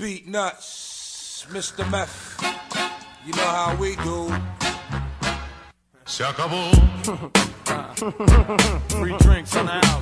Beat nuts, Mr. Meth. You know how we do. Se acabó. Free drinks on the house.